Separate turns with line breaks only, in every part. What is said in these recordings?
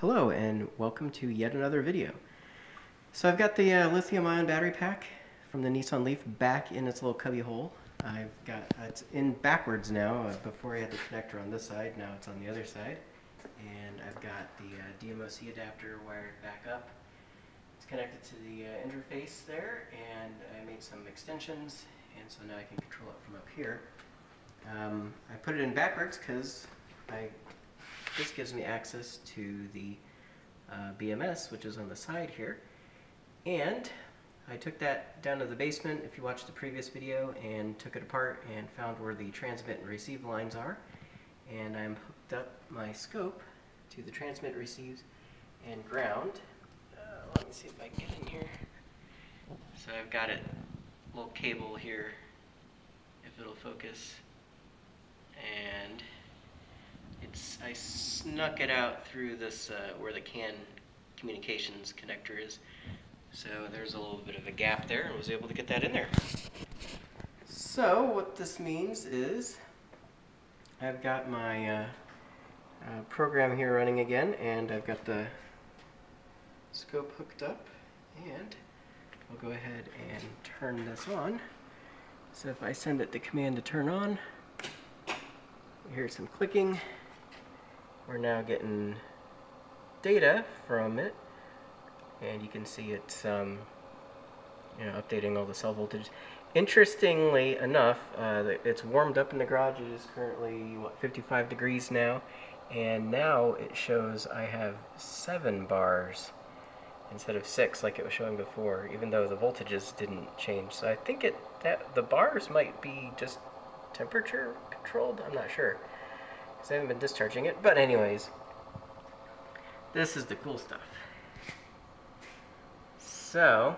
Hello and welcome to yet another video. So I've got the uh, lithium ion battery pack from the Nissan Leaf back in its little cubby hole. I've got, uh, it's in backwards now. Uh, before I had the connector on this side, now it's on the other side. And I've got the uh, DMOC adapter wired back up. It's connected to the uh, interface there and I made some extensions and so now I can control it from up here. Um, I put it in backwards because I this gives me access to the uh, BMS, which is on the side here. And I took that down to the basement, if you watched the previous video, and took it apart and found where the transmit and receive lines are. And I'm hooked up my scope to the transmit, receives, and ground. Uh, let me see if I can get in here. So I've got a little cable here, if it'll focus. And it's I snuck it out through this uh, where the CAN communications connector is. So there's a little bit of a gap there and was able to get that in there. So what this means is I've got my uh, uh, program here running again and I've got the scope hooked up and I'll go ahead and turn this on. So if I send it the command to turn on, here's some clicking we're now getting data from it and you can see it's um, you know updating all the cell voltage interestingly enough uh, it's warmed up in the garage. It is currently what 55 degrees now and now it shows I have seven bars instead of six like it was showing before even though the voltages didn't change. So I think it that the bars might be just temperature controlled? I'm not sure because I haven't been discharging it. But anyways, this is the cool stuff. So,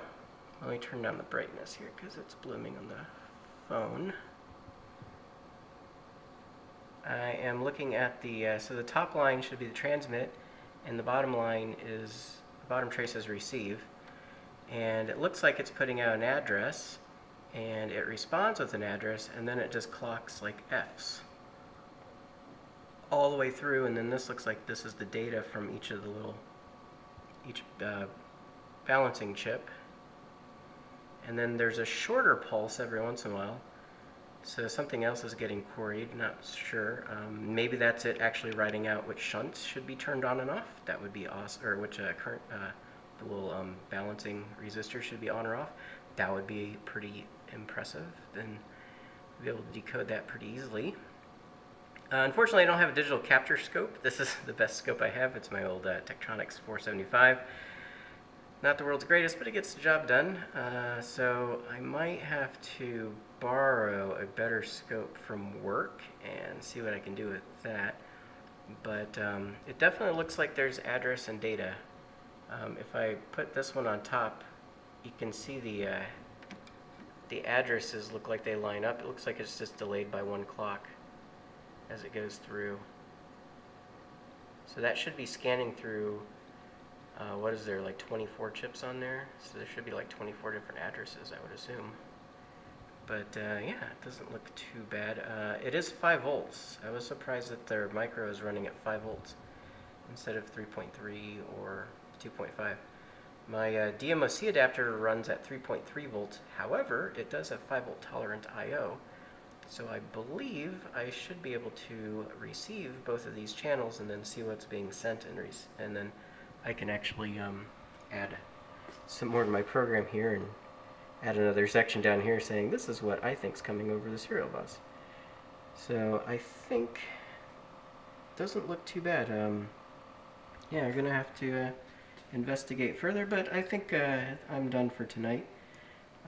let me turn down the brightness here because it's blooming on the phone. I am looking at the, uh, so the top line should be the transmit, and the bottom line is, the bottom trace is receive. And it looks like it's putting out an address, and it responds with an address, and then it just clocks like Fs all the way through, and then this looks like this is the data from each of the little, each uh, balancing chip. And then there's a shorter pulse every once in a while. So something else is getting queried, not sure. Um, maybe that's it actually writing out which shunts should be turned on and off. That would be awesome, or which uh, current, uh, the little um, balancing resistor should be on or off. That would be pretty impressive. Then be able to decode that pretty easily. Uh, unfortunately, I don't have a digital capture scope. This is the best scope I have. It's my old uh, Tektronix 475. Not the world's greatest, but it gets the job done. Uh, so I might have to borrow a better scope from work and see what I can do with that. But um, it definitely looks like there's address and data. Um, if I put this one on top, you can see the uh, the addresses look like they line up. It looks like it's just delayed by one clock as it goes through. So that should be scanning through, uh, what is there, like 24 chips on there? So there should be like 24 different addresses, I would assume. But uh, yeah, it doesn't look too bad. Uh, it is 5 volts. I was surprised that their micro is running at 5 volts instead of 3.3 or 2.5. My uh, DMOC adapter runs at 3.3 volts. However, it does have 5 volt tolerant I.O. So I believe I should be able to receive both of these channels and then see what's being sent and, and then I can actually um, add some more to my program here and add another section down here saying this is what I think is coming over the serial bus. So I think it doesn't look too bad. Um, yeah, we're gonna have to uh, investigate further, but I think uh, I'm done for tonight.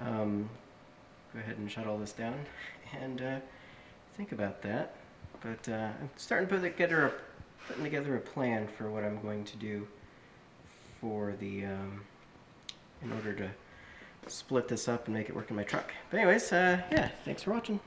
Um, go ahead and shut all this down and uh, think about that. But uh, I'm starting to put together a, putting together a plan for what I'm going to do for the um, in order to split this up and make it work in my truck. But anyways, uh, yeah, thanks for watching.